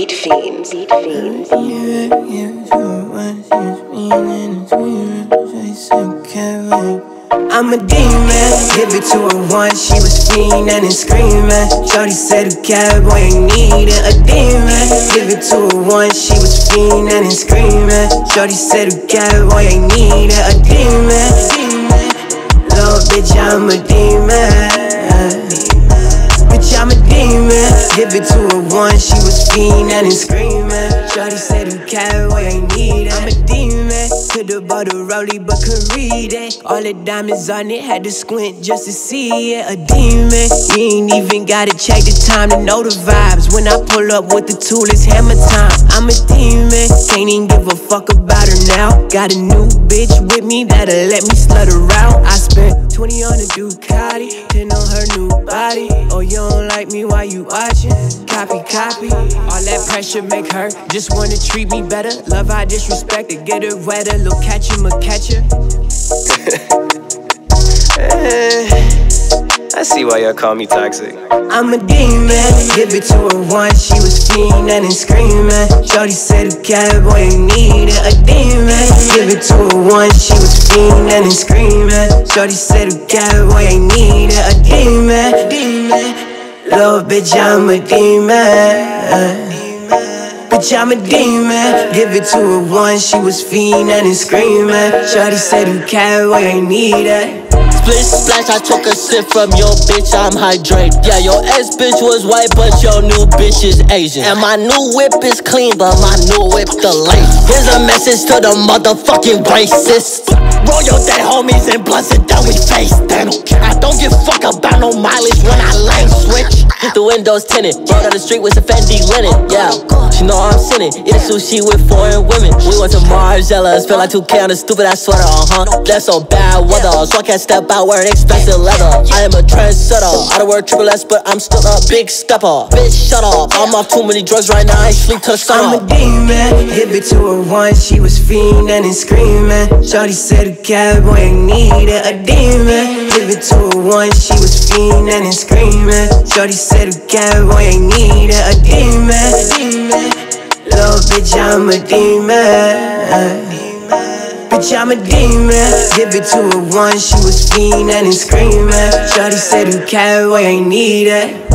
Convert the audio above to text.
Beat Fiend. Beat Fiend. I'm a demon, give it to her once, she was fiending and screaming. Shorty said the cowboy ain't needed a demon. Give it to her once, she was fiending and screaming. Shorty said the cowboy ain't needed a demon. Little bitch, I'm a demon. Give it to her once, she was fiending and screaming. Shorty said the cowboy ain't needed. Eh? I'm a demon. Could've bought a rollie, but could read it. All the diamonds on it, had to squint just to see it. A demon. You ain't even gotta check the time to know the vibes. When I pull up with the tool, it's hammer time. I'm a. Can't even give a fuck about her now. Got a new bitch with me that'll let me slut out. I spent 20 on a Ducati, 10 on her new body. Oh, you don't like me while you watching? Copy, copy. All that pressure make her just wanna treat me better. Love I disrespect it, get her wetter. Look, catch him, a catcher. I see why y'all call me toxic. I'm a demon. Give it to her once, she was fiending and screaming. Shorty said the cowboy needed a demon. Give it to her once, she was fiending and screaming. Shorty said the cowboy needed a demon. Demon. Little bitch, I'm a demon. Bitch, I'm a demon. Give it to her once, she was fiending and screaming. Shorty said the cowboy needed. Split splash, I took a sip from your bitch, I'm hydrated. Yeah, your ex bitch was white, but your new bitch is Asian. And my new whip is clean, but my new whip the late. Here's a message to the motherfucking racists. Roll your dead homies and blunts it down we face them. I don't give fuck about no mileage when I lane. The windows tinted, roll down the street with some Fendi linen. Yeah, she know I'm sinning. Eat sushi with foreign women. We went to Margiela's, feel like 2K on a stupid ass sweater, uh huh. That's so bad weather, so I can't step out wearing expensive leather. I am a trendsetter. I don't wear triple S, but I'm still a big stepper. Bitch, shut up. I'm off too many drugs right now. I ain't sleep till the sun I'm a demon. Give it to her once, she was fiending and screaming. Shorty said the cowboy ain't needed a demon. Give it to her once, she was fiending and screaming. Shorty said the cowboy ain't needed a demon. Little bitch, I'm a demon. Bitch, I'm a demon. Give it to her once, she was fiending and screaming. Shorty said the cowboy ain't needed.